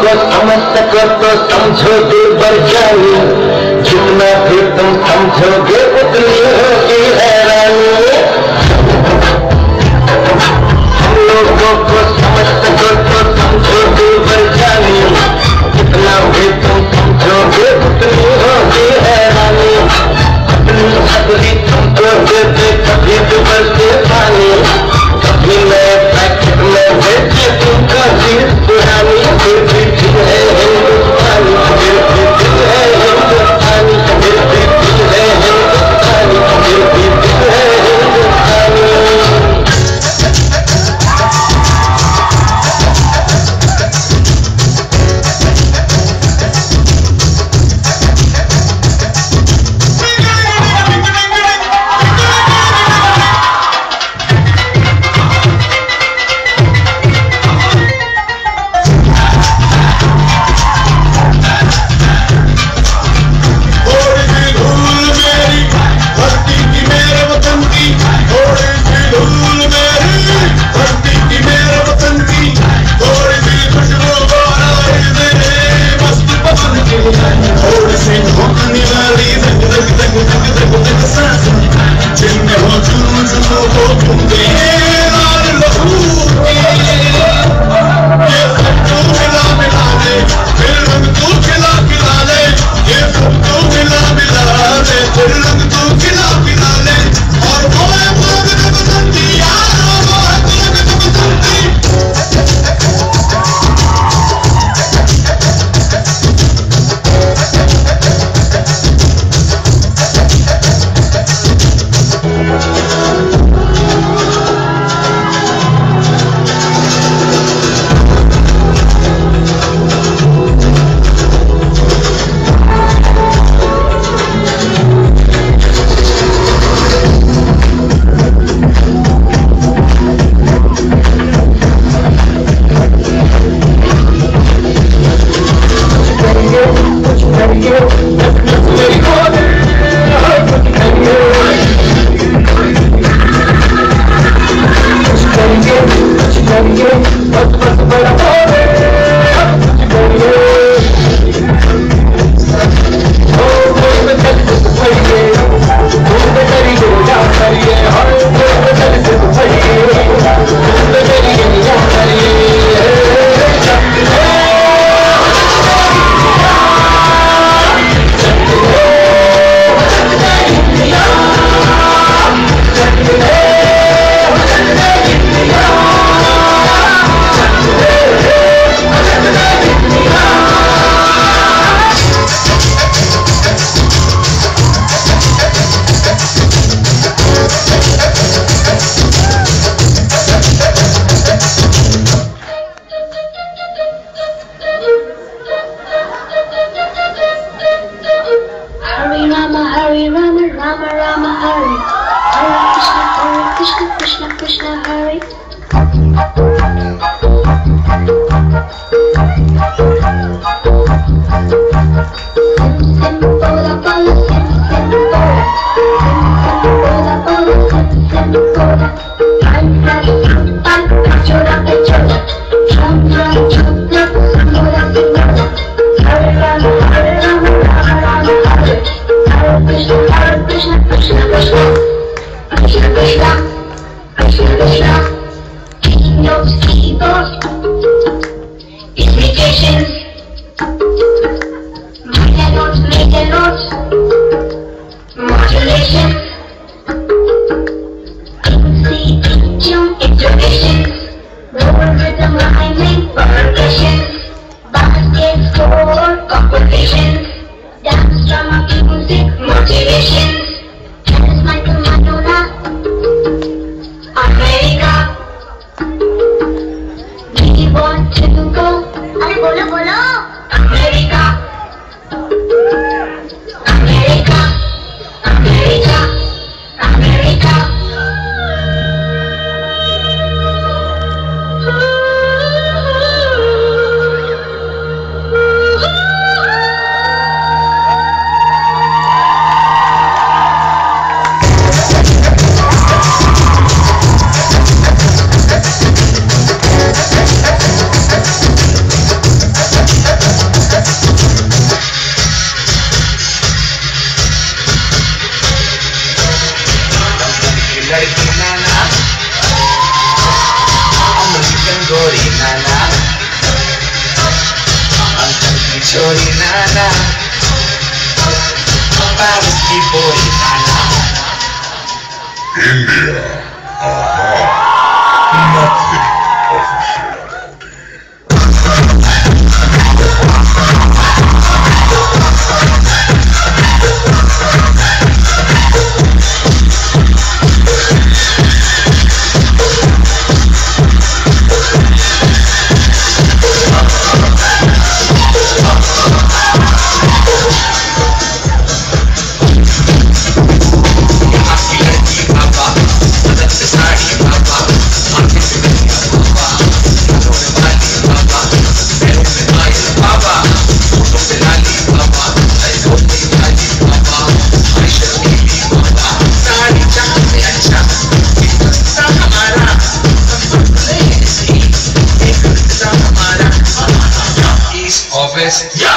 को समझ सको तो समझोगे बरसानी जितना भी तुम समझोगे उतनी होगी हैरानी हम लोगों को समझ सको Thank you. India. Aha. Yes.